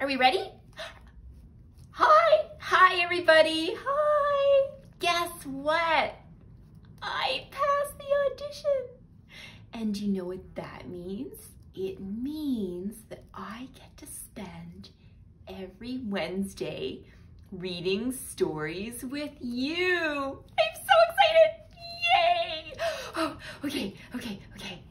Are we ready? Hi, hi everybody, hi. Guess what? I passed the audition. And you know what that means? It means that I get to spend every Wednesday reading stories with you. I'm so excited, yay. Oh, okay, okay, okay.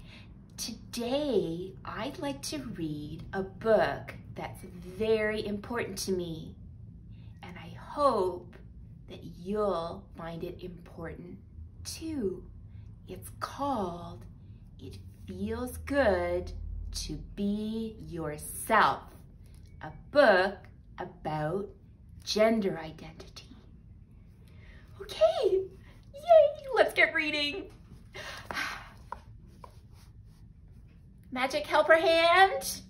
Today, I'd like to read a book that's very important to me. And I hope that you'll find it important too. It's called It Feels Good to Be Yourself, a book about gender identity. Okay, yay, let's get reading. Magic helper hand.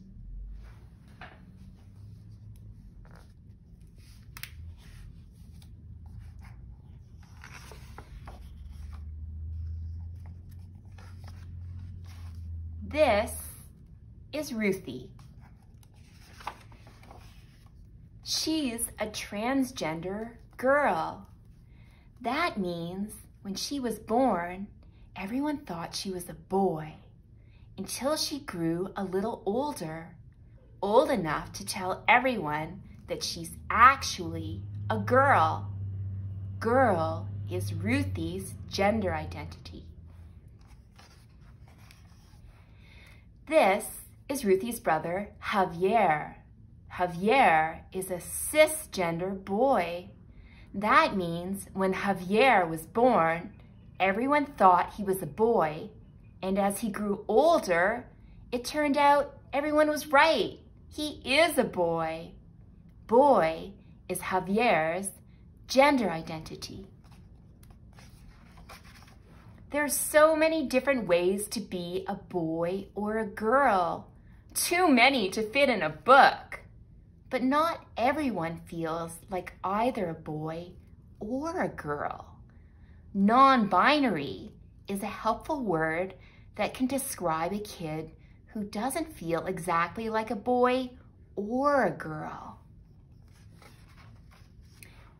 This is Ruthie. She's a transgender girl. That means when she was born, everyone thought she was a boy until she grew a little older, old enough to tell everyone that she's actually a girl. Girl is Ruthie's gender identity. This is Ruthie's brother, Javier. Javier is a cisgender boy. That means when Javier was born, everyone thought he was a boy, and as he grew older, it turned out everyone was right. He is a boy. Boy is Javier's gender identity. There's so many different ways to be a boy or a girl. Too many to fit in a book. But not everyone feels like either a boy or a girl. Non-binary is a helpful word that can describe a kid who doesn't feel exactly like a boy or a girl.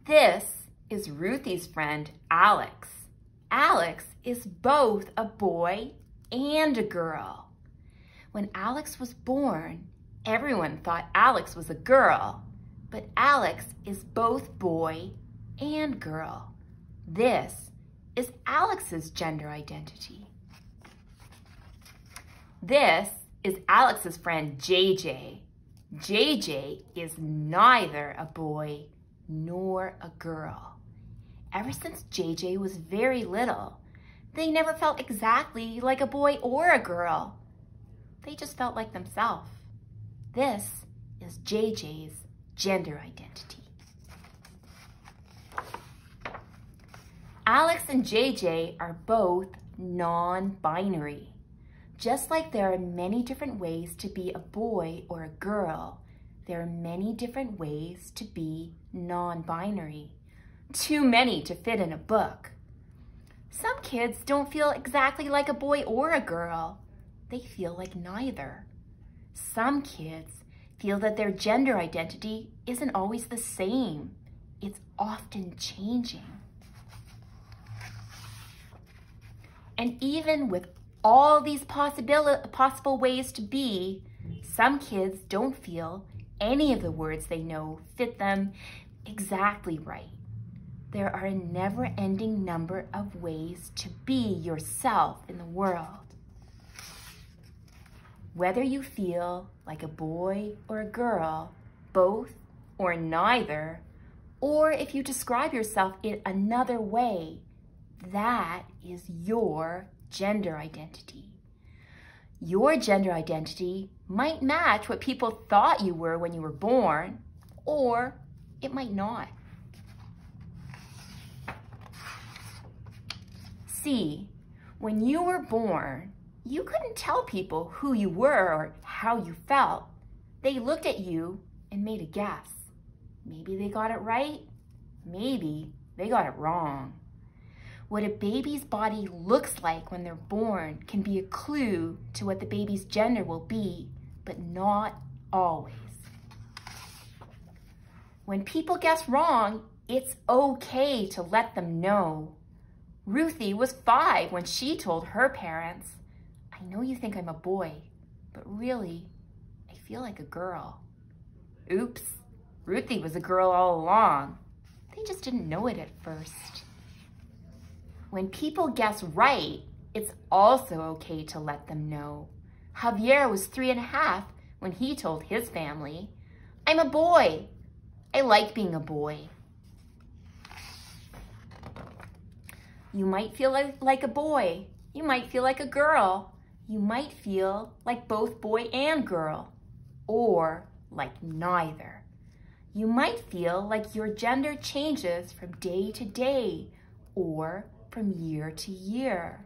This is Ruthie's friend, Alex. Alex is both a boy and a girl. When Alex was born, everyone thought Alex was a girl, but Alex is both boy and girl. This is Alex's gender identity. This is Alex's friend JJ. JJ is neither a boy nor a girl. Ever since JJ was very little, they never felt exactly like a boy or a girl. They just felt like themselves. This is JJ's gender identity. Alex and JJ are both non-binary. Just like there are many different ways to be a boy or a girl, there are many different ways to be non-binary. Too many to fit in a book. Some kids don't feel exactly like a boy or a girl. They feel like neither. Some kids feel that their gender identity isn't always the same. It's often changing. And even with all these possible ways to be, some kids don't feel any of the words they know fit them exactly right. There are a never-ending number of ways to be yourself in the world. Whether you feel like a boy or a girl, both or neither, or if you describe yourself in another way, that is your gender identity. Your gender identity might match what people thought you were when you were born, or it might not. See, when you were born, you couldn't tell people who you were or how you felt. They looked at you and made a guess. Maybe they got it right, maybe they got it wrong. What a baby's body looks like when they're born can be a clue to what the baby's gender will be, but not always. When people guess wrong, it's okay to let them know. Ruthie was five when she told her parents, I know you think I'm a boy, but really, I feel like a girl. Oops, Ruthie was a girl all along. They just didn't know it at first. When people guess right, it's also okay to let them know. Javier was three and a half when he told his family, I'm a boy. I like being a boy. You might feel like, like a boy. You might feel like a girl. You might feel like both boy and girl, or like neither. You might feel like your gender changes from day to day or from year to year.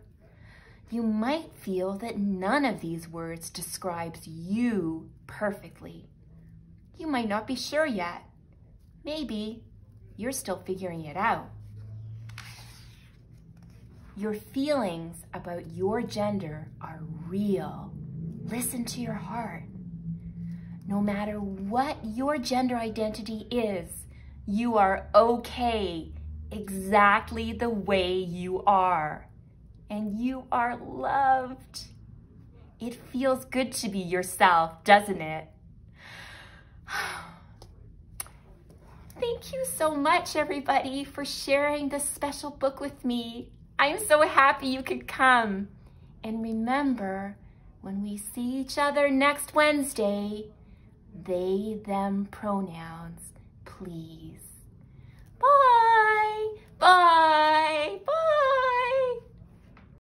You might feel that none of these words describes you perfectly. You might not be sure yet. Maybe you're still figuring it out. Your feelings about your gender are real. Listen to your heart. No matter what your gender identity is, you are okay exactly the way you are. And you are loved. It feels good to be yourself, doesn't it? Thank you so much, everybody, for sharing this special book with me. I'm so happy you could come. And remember, when we see each other next Wednesday, they, them pronouns, please. Bye, bye, bye.